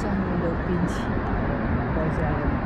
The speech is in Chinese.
上面的冰淇淋，我家的。